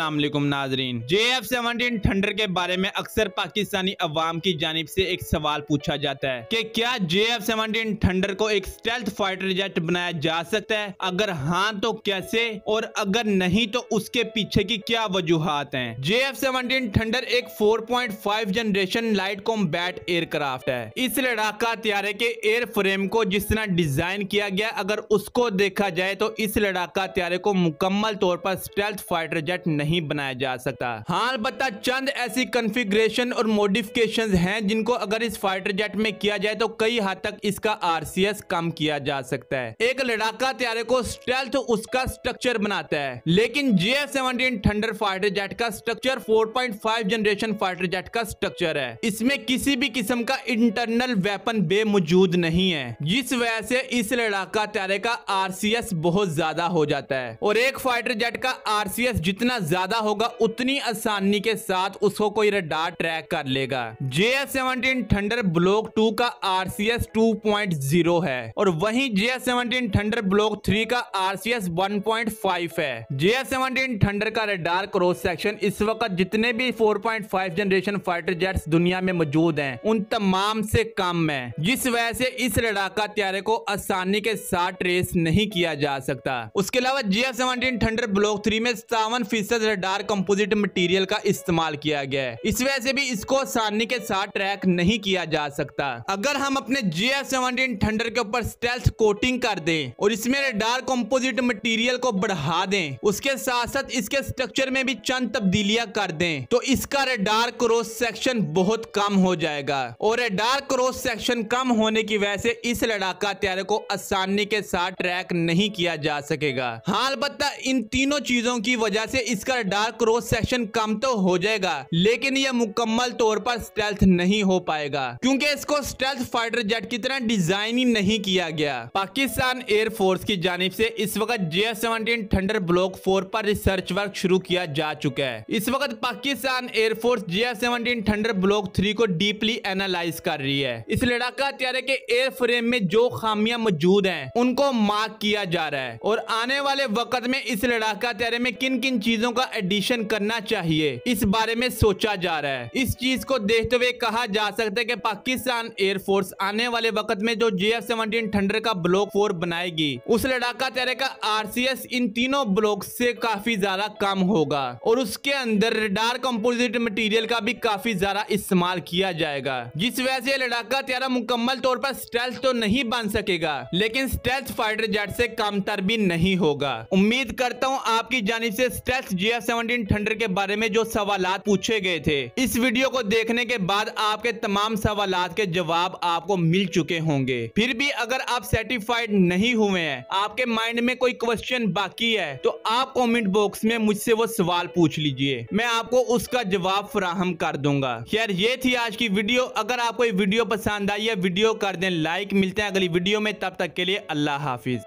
वालेकुम नाजरीन। जे F seventeen thunder के बारे में अक्सर पाकिस्तानी अवाम की जानिब से एक सवाल पूछा जाता है कि क्या जे एफ़ सेवनटीन थंडर को एक स्टेल्थ फाइटर जेट बनाया जा सकता है? अगर हाँ तो कैसे? और अगर नहीं तो उसके पीछे की क्या वजूहत हैं? जे एफ़ सेवनटीन थंडर एक 4.5 जनरेशन लाइट कॉम्बैट एयरक्राफ्ट है। इस लड़ाका त्यारे के एयर फ्रेम को जिस तरह डिज़ाइन किया गया, अगर उसको देखा जाए तो इस लड़ाका त्यारे को मुकम्मल तौर तौर पर स्टेल्थ फाइटर जेट नहीं बनाया जा सकता। हाँ अलबत्ता चंद ऐसी कन्फिग्रेशन और मोडिफिकेशन हैं जिनको अगर इस फाइटर जेट में किया जाए तो कई हद तक इसका आरसीएस कम किया जा सकता है। एक लड़ाका त्यारे को स्टेल्थ उसका स्ट्रक्चर बनाता है, लेकिन J seventeen Thunder fighter jet का स्ट्रक्चर 4.5 जनरेशन फाइटर जेट का स्ट्रक्चर है। इसमें किसी भी किस्म का इंटरनल वेपन बे मौजूद नहीं है, जिस वजह से इस लड़ाका त्यारे का आरसीएस बहुत ज़्यादा हो जाता है। और एक फाइटर जेट जेट का आरसीएस जितना ज़्यादा होगा, उतनी आसानी के साथ उसको कोई रडार ट्रैक कर लेगा। J S seventeen Thunder block two का आरसीएस 2.0 है और वहीं J S seventeen Thunder block three का आरसीएस 1.5 है। जे एस सेवनटीन थंडर का रडार क्रॉस सेक्शन इस वक्त जितने भी 4.5 जनरेशन फाइटर जेट्स दुनिया में मौजूद हैं, उन तमाम से कम है। जिस वजह से इस लड़ाका त्यारे को आसानी के साथ ट्रेस नहीं किया जा सकता। उसके अलावा J S seventeen Thunder block three में सतावन फ़ीसद रडार कंपोजिट मटेरियल का इस्तेमाल किया गया है। इस वजह से भी इसको आसानी के साथ ट्रैक नहीं किया जा सकता। अगर हम अपने जे एफ़ सेवनटीन थंडर के ऊपर स्टेल्थ कोटिंग कर दें और इसमें रडार कंपोजिट मटेरियल को बढ़ा दें, उसके साथ साथ इसके स्ट्रक्चर में भी चंद तब्दीलियाँ कर दें तो इसका रडार क्रॉस सेक्शन बहुत कम हो जाएगा। और रडार क्रॉस सेक्शन कम होने की वजह से इस लड़ाका त्यारे को आसानी के साथ ट्रैक नहीं किया जा सकेगा। हाँ अलबत्ता इन तीन तीनों चीज़ों की वजह से इसका डार्क क्रॉस सेक्शन कम तो हो जाएगा, लेकिन यह मुकम्मल तौर पर स्टेल्थ नहीं हो पाएगा, क्योंकि इसको स्टेल्थ फाइटर जेट की तरह डिज़ाइन ही नहीं किया गया। पाकिस्तान एयरफोर्स की जानब से इस वक्त J S seventeen Thunder block four पर रिसर्च वर्क शुरू किया जा चुका है। इस वक्त Pakistan air force J S seventeen Thunder block three को डीपली एनालाइज कर रही है। इस लड़ाका हत्यारे के एयर फ्रेम में जो खामियाँ मौजूद है, उनको मार्क किया जा रहा है, और आने वाले वक्त में इस लड़ाका इलाका त्यारे में किन किन चीज़ों का एडिशन करना चाहिए? इस बारे में सोचा जा रहा है। इस चीज़ को देखते हुए कहा जा सकता है कि पाकिस्तान एयरफोर्स आने वाले वक्त में जो जे एफ़ सेवनटीन थंडर का ब्लॉक फोर बनाएगी, उस लड़ाका तेरे का आरसीएस इन तीनों ब्लॉक से काफ़ी ज़्यादा कम होगा और उसके अंदर रेडार कंपोजिट मटेरियल का भी काफ़ी ज़्यादा इस्तेमाल किया जाएगा। जिस वजह से लड़ाका तेरा मुकम्मल तौर पर स्टेल्थ तो नहीं बन सकेगा, लेकिन स्टेल्थ फाइटर जेट से कमतर भी नहीं होगा। उम्मीद करता हूँ आपकी जानी से stealth J F seventeen Thunder के बारे में जो सवाल पूछे गए थे। इस वीडियो को देखने के बाद आपके तमाम सवाल के जवाब आपको मिल चुके होंगे। फिर भी अगर आप सेटिस्फाइड नहीं हुए हैं, आपके माइंड में कोई क्वेश्चन बाकी है तो आप कमेंट बॉक्स में मुझसे वो सवाल पूछ लीजिए। मैं आपको उसका जवाब फराहम कर दूँगा। खैर, ये थी आज की वीडियो। अगर आपको वीडियो पसंद आई है, वीडियो कर दें लाइक मिलते हैं अगली वीडियो में। तब तक के लिए अल्लाह हाफिज।